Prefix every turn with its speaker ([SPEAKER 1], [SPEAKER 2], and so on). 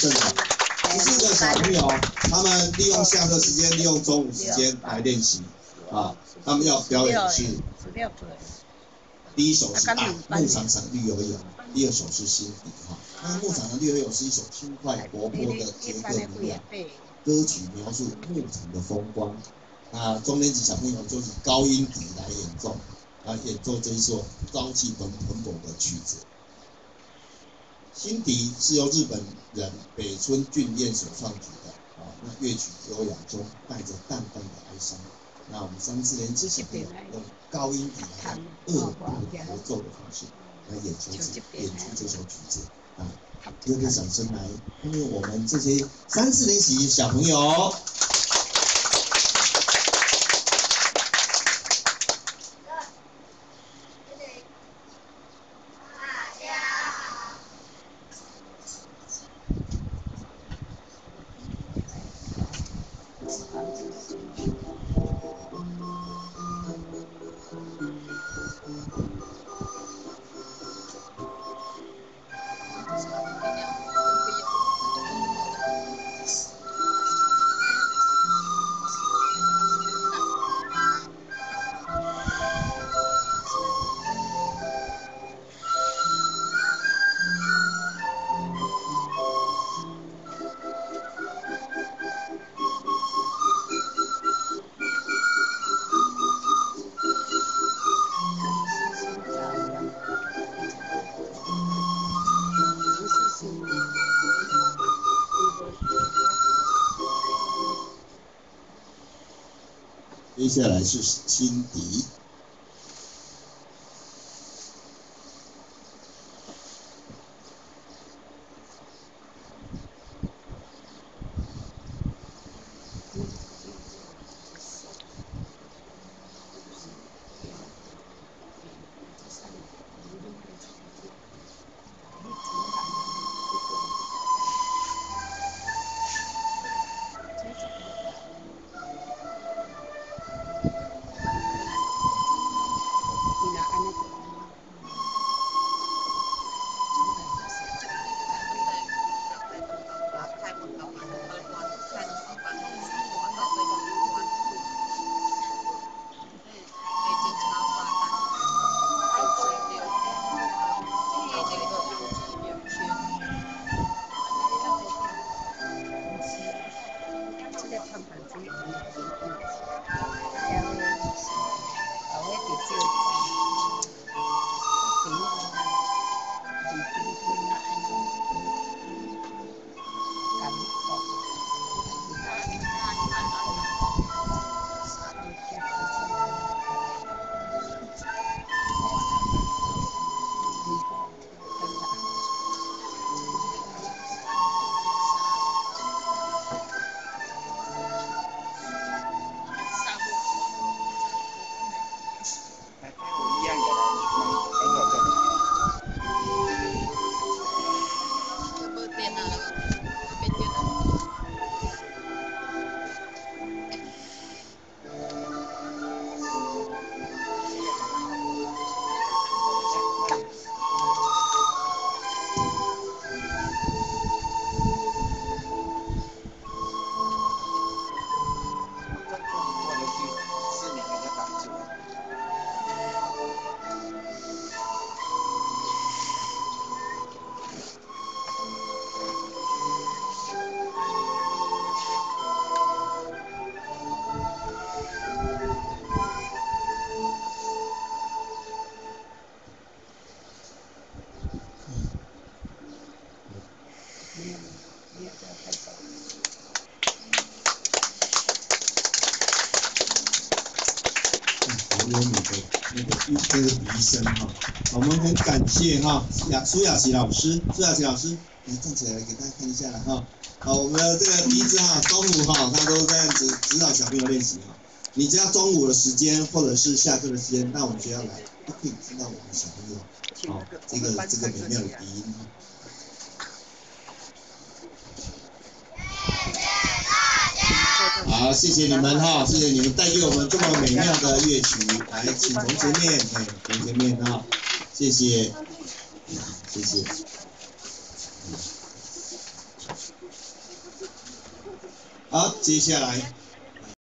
[SPEAKER 1] 正常，十四个小朋友，他们利用下课时间，利用中午时间来练习啊。他们要表演的是，第一首是爱牧场上绿油油，第二首是心底哈。那牧场上绿油油是一首轻快活泼的节奏明亮歌曲，描述牧场的风光。那中年级小朋友就以高音笛来演奏，啊，演奏这一首朝气蓬勃的曲子。新笛是由日本人北村俊彦所创作的，啊，那乐曲优雅中带着淡淡的哀伤。那我们三四年级小朋友用高音笛来恶补合奏的方式来演出这演出这首曲子，啊，用个掌声来欢迎我们这些三四年级小朋友。接下来是辛迪。心好。有你的那个一那个笛声哈，我们很感谢哈雅苏雅琪老师，苏雅琪老师来站起来给大家看一下了哈。好，我们的这个笛子哈，中午哈他都这样子指导小朋友练习哈。你只要中午的时间或者是下课的时间到我们学校来，都可以听到我们小朋友好这个这个美妙的笛音好谢谢你们哈谢谢你们带给我们这么美妙的乐曲来请同学们哎同学们啊谢谢谢谢。好接下来